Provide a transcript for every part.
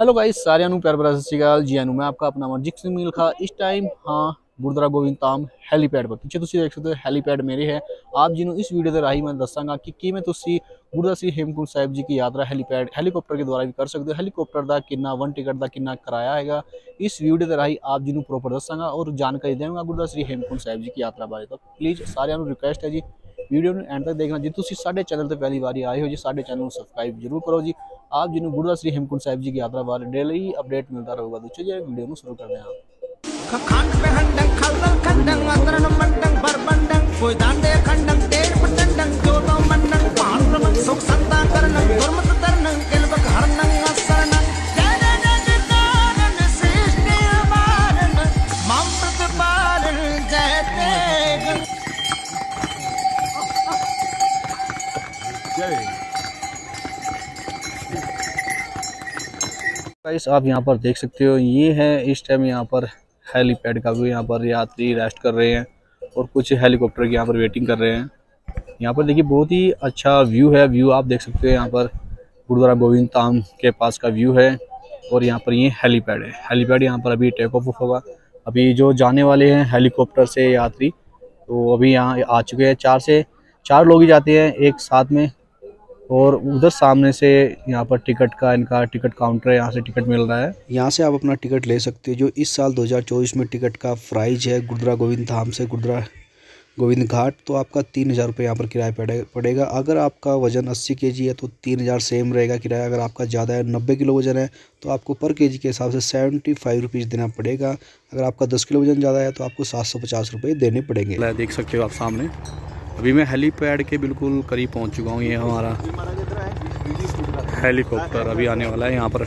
Hello guys सारिਆਂ ਨੂੰ ਪਿਆਰ ਭਰਾ ਸਤਿ ਸ਼੍ਰੀ ਅਕਾਲ। ਜੀ ਨੂੰ ਮੈਂ ਆਪਕਾ ਆਪਣਾ ਮਨਜੀਤ ਸਿੰਘ ਮਿਲਖਾ ਇਸ ਟਾਈਮ ਹਾਂ, ਗੁਰਦੁਆਰਾ ਗੋਬਿੰਦ ਧਾਮ ਹੈਲੀਪੈਡ ਪਰ। ਪਿੱਛੇ ਤੁਸੀਂ ਦੇਖ ਸਕਦੇ ਹੋ ਹੈਲੀਪੈਡ ਮੇਰੇ ਹੈ। ਆਪ ਜੀ ਨੂੰ ਇਸ ਵੀਡੀਓ ਦੇ ਰਾਹੀਂ ਮੈਂ ਦੱਸਾਂਗਾ ਕਿ ਕਿਵੇਂ ਤੁਸੀਂ ਗੁਰਦੁਆਰਾ ਸ੍ਰੀ ਹੇਮਕੁੰਟ ਸਾਹਿਬ ਜੀ ਦੀ ਯਾਤਰਾ ਹੈਲੀਪੈਡ ਹੈਲੀਕਾਪਟਰ ਦੇ ਦੁਆਰਾ ਵੀ ਕਰ ਸਕਦੇ ਹੋ। ਹੈਲੀਕਾਪਟਰ ਦਾ ਕਿੰਨਾ ਵਨ ਟਿਕਟ ਦਾ ਕਿੰਨਾ ਕਿਰਾਇਆ ਹੈਗਾ, ਇਸ ਵੀਡੀਓ ਦੇ ਰਾਹੀਂ ਆਪ ਜੀ ਨੂੰ ਪ੍ਰੋਪਰ ਦੱਸਾਂਗਾ ਔਰ ਜਾਣਕਾਰੀ ਦੇਵਾਂਗਾ ਗੁਰਦੁਆਰਾ ਸ੍ਰੀ ਹੇਮਕੁੰਟ ਸਾਹਿਬ ਜੀ ਦੀ ਯਾਤਰਾ ਬਾਰੇ। ਤਾਂ ਪਲੀਜ਼ ਸਾਰਿਆਂ ਨੂੰ ਰਿਕੁਐਸਟ ਹੈ ਜੀ ਵੀਡੀਓ ਨੂੰ ਐਂਡ ਤੱਕ ਦੇਖਣਾ। ਜੇ ਤੁਸੀਂ ਸਾਡੇ ਚੈਨਲ ਤੇ ਪਹਿਲੀ ਵਾਰੀ ਆਏ ਹੋ ਜੀ, ਸਾਡੇ ਚੈਨਲ ਨੂੰ ਸਬਸਕ੍ਰਾਈਬ ਜ਼ਰੂਰ ਕਰੋ ਜੀ। आप जिन्हें गुरुद्वारा श्री हेमकुंड साहिब जी की यात्रा बारे डेली अपडेट मिलता रहेगा तो चलिए वीडियो को शुरू कर दें आप। day. गाइस, आप यहाँ पर देख सकते हो, ये है इस टाइम यहाँ पर हेलीपैड का व्यू यहाँ पर यात्री रेस्ट कर रहे हैं और कुछ हेलीकॉप्टर की यहाँ पर वेटिंग कर रहे हैं। यहाँ पर देखिए, बहुत ही अच्छा व्यू है व्यू आप देख सकते हो, यहाँ पर गुरुद्वारा गोविंद धाम के पास का व्यू है और यहाँ पर ये हेलीपैड है। हेलीपैड यहाँ पर अभी टेक ऑफ़ होगा। अभी जो जाने वाले हैं हेलीकॉप्टर से यात्री तो अभी यहाँ आ चुके हैं। चार से, चार लोग ही जाते हैं एक साथ में। और उधर सामने से यहाँ पर टिकट का इनका टिकट काउंटर है यहाँ से टिकट मिल रहा है। यहाँ से आप अपना टिकट ले सकते हो जो इस साल 2024 में टिकट का प्राइज है गुरुद्वारा गोविंद धाम से गुरुद्वारा गोविंद घाट तो आपका तीन हज़ार रुपये यहाँ पर किराया पड़े पड़ेगा। अगर आपका वज़न अस्सी के जी है तो तीन हज़ार सेम रहेगा किराया। अगर आपका ज़्यादा है नब्बे किलो वज़न है तो आपको पर के जी के हिसाब से सेवेंटी फाइव रुपीज़ देना पड़ेगा। अगर आपका दस किलो वज़न ज़्यादा है तो आपको सात सौ पचास रुपये देने पड़ेंगे। देख सकते हो आप सामने। अभी मैं हेलीपैड के बिल्कुल करीब पहुँच चुका हूँ, ये हमारा हेलीकॉप्टर अभी आने वाला है, यहाँ पर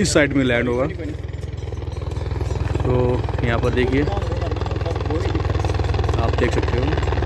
इस साइड में लैंड होगा। तो यहाँ पर देखिए, आप देख सकते हो।